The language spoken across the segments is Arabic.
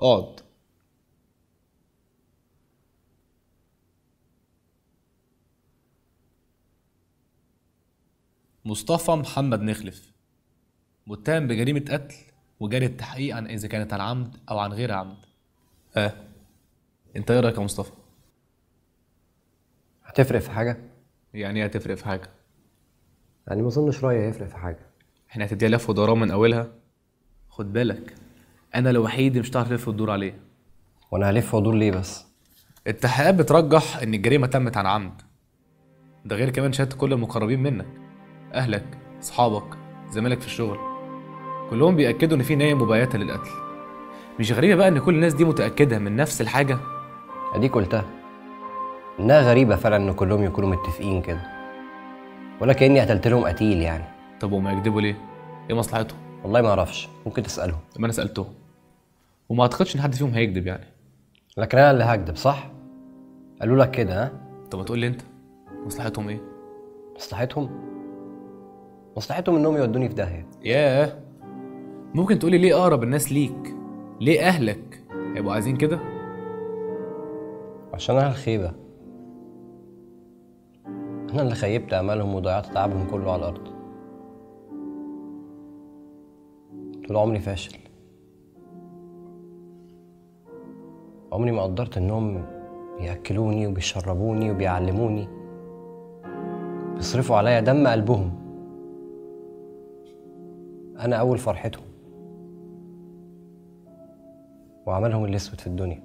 اقعد مصطفى محمد نخلف. متهم بجريمة قتل وجاري التحقيق عن إذا كانت عن عمد أو عن غير عمد. آه. أنت إيه رأيك يا مصطفى؟ هتفرق في حاجة؟ يعني إيه هتفرق في حاجة؟ يعني ما أظنش رأيي هيفرق في حاجة. إحنا هتديها لف ودوران من أولها؟ خد بالك. أنا الوحيد اللي مش هتعرف تلف وتدور عليه. وأنا هلف وأدور ليه بس؟ التحقيقات بترجح إن الجريمة تمت عن عمد. ده غير كمان شهادة كل المقربين منك أهلك أصحابك زمايلك في الشغل. كلهم بيأكدوا إن في نية مبيته للقتل. مش غريبة بقى إن كل الناس دي متأكدة من نفس الحاجة؟ أديك قلتها. إنها غريبة فعلا إن كلهم يكونوا متفقين كده. ولا كأني قتلت لهم قتيل يعني. طب وما يكذبوا ليه؟ إيه مصلحتهم؟ والله ما أعرفش. ممكن تسألهم. ما أنا سألتهم. وما أعتقدش إن حد فيهم هيكذب يعني. لكن أنا اللي هكدب صح؟ قالوا لك كده ها؟ طب ما تقول لي أنت مصلحتهم إيه؟ مصلحتهم؟ مصلحتهم إنهم يودوني في داهية. ياه! ممكن تقولي ليه أقرب الناس ليك؟ ليه أهلك؟ هيبقوا عايزين كده؟ عشان أنا الخيبة أنا اللي خيبت أمالهم وضيعت تعبهم كله على الأرض. طول عمري فاشل. عمري ما قدرت إنهم بياكلوني وبيشربوني وبيعلموني. بيصرفوا عليا دم قلبهم. أنا أول فرحتهم. وعملهم الأسود في الدنيا.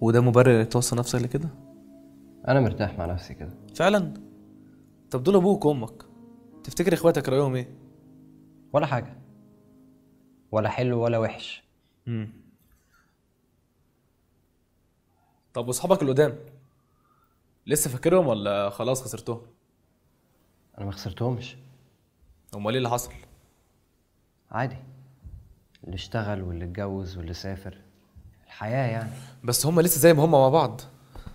وده مبرر انك توصل نفسك لكده؟ أنا مرتاح مع نفسي كده. فعلا؟ طب دول أبوك وأمك. تفتكر إخواتك رأيهم إيه؟ ولا حاجة. ولا حلو ولا وحش. امم طب واصحابك القدام لسه فاكرهم ولا خلاص خسرتهم؟ أنا ما خسرتهمش. أمال إيه اللي حصل؟ عادي. اللي اشتغل واللي اتجوز واللي سافر. الحياة يعني. بس هما لسه زي ما هما مع بعض.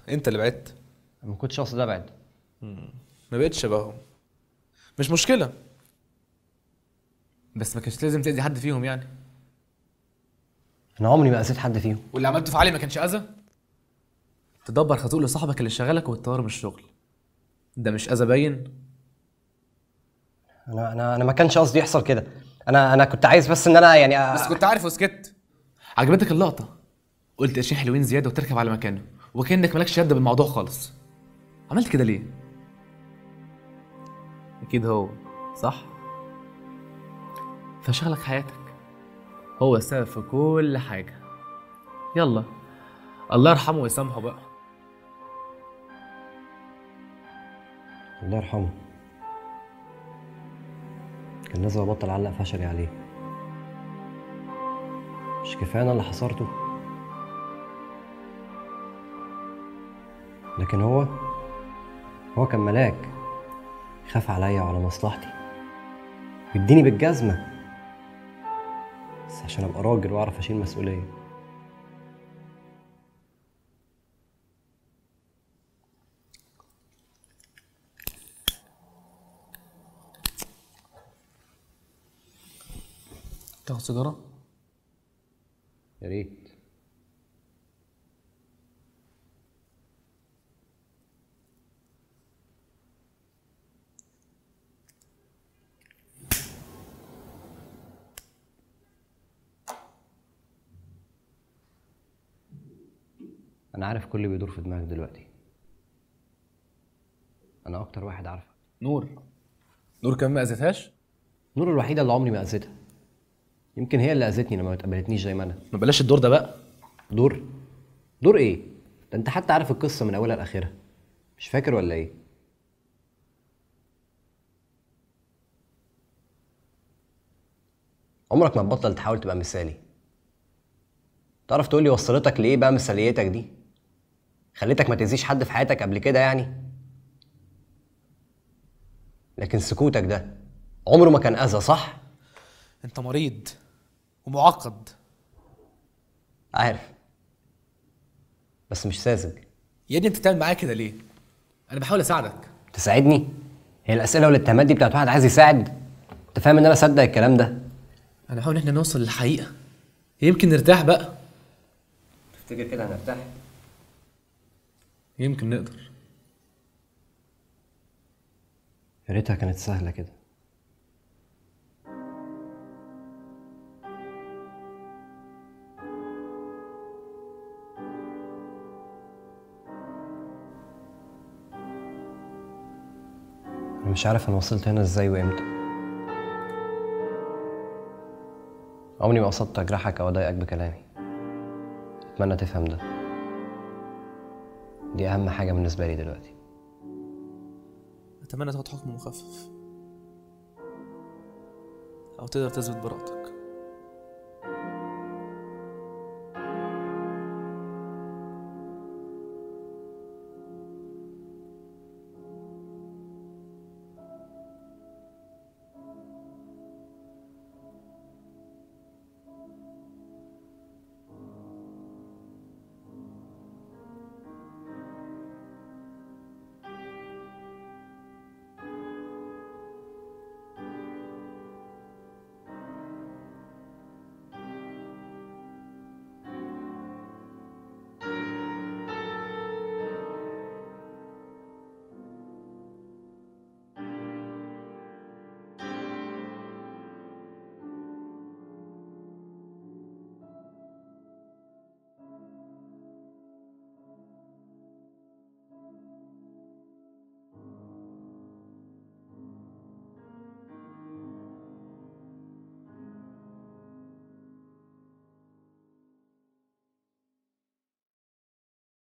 أنت اللي بعدت. ما كنتش قاصد أبعد. ما بقتش شبههم مش مشكلة. بس ما كانش لازم تأذي حد فيهم يعني. أنا عمري ما أذيت حد فيهم. واللي عملته في علي ما كانش أذى؟ تدبر خازوق لصاحبك اللي شغلك وتطور من الشغل. ده مش اذى باين أنا أنا أنا ما كانش قصدي يحصل كده. أنا أنا كنت عايز بس إن أنا يعني أ... بس كنت عارف وسكت. عجبتك اللقطة؟ قلت قرشين حلوين زيادة وتركب على مكانه. وكأنك مالكش يد بالموضوع خالص. عملت كده ليه؟ أكيد هو. صح؟ فشغلك حياتك. هو السبب في كل حاجة. يلا. الله يرحمه ويسامحه بقى. الله يرحمه. كان لازم ابطل اعلق فشلي عليه. مش كفاية أنا اللي حصرته. لكن هو هو كان ملاك. خاف عليا وعلى مصلحتي. بيديني بالجزمة. بس عشان أبقى راجل وأعرف أشيل مسؤولية. تاخد سيجارة؟ يا ريت. أنا عارف كل اللي بيدور في دماغك دلوقتي. أنا أكتر واحد عارفك نور. نور كمان ما اذيتهاش نور الوحيدة اللي عمري ما أذيتها. يمكن هي اللي أذتني لما ما اتقبلتنيش زي ما أنا. ما بلاش الدور ده بقى. دور؟ دور إيه؟ ده أنت حتى عارف القصة من أولها لآخرها. مش فاكر ولا إيه؟ عمرك ما تبطل تحاول تبقى مثالي. تعرف تقول لي وصلتك لإيه بقى مثاليتك دي؟ خليتك ما تأذيش حد في حياتك قبل كده يعني؟ لكن سكوتك ده عمره ما كان أذى صح؟ انت مريض ومعقد. عارف. بس مش ساذج. يا ابني انت بتعمل معايا كده ليه؟ أنا بحاول اساعدك. تساعدني؟ هي الأسئلة والاتهامات دي بتاعت واحد عايز يساعد. انت فاهم ان أنا اصدق الكلام ده؟ أنا بحاول إن إحنا نوصل للحقيقة. يمكن نرتاح بقى. تفتكر كده هنرتاح؟ يمكن نقدر. يا ريتها كانت سهلة كده. مش عارف أنا وصلت هنا إزاي وإمتى. عمري ما قصدت أجرحك أو أضايقك بكلامي. أتمنى تفهم ده. دي أهم حاجة بالنسبة لي دلوقتي. أتمنى تاخد حكم مخفف. أو تقدر تثبت براءتك.